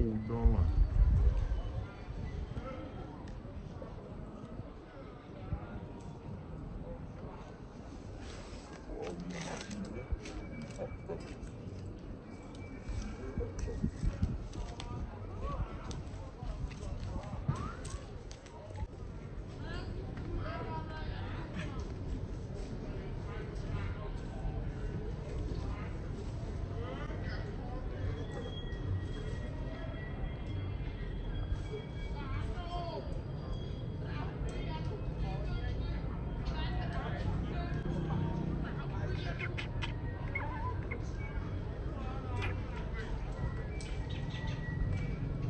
punto más.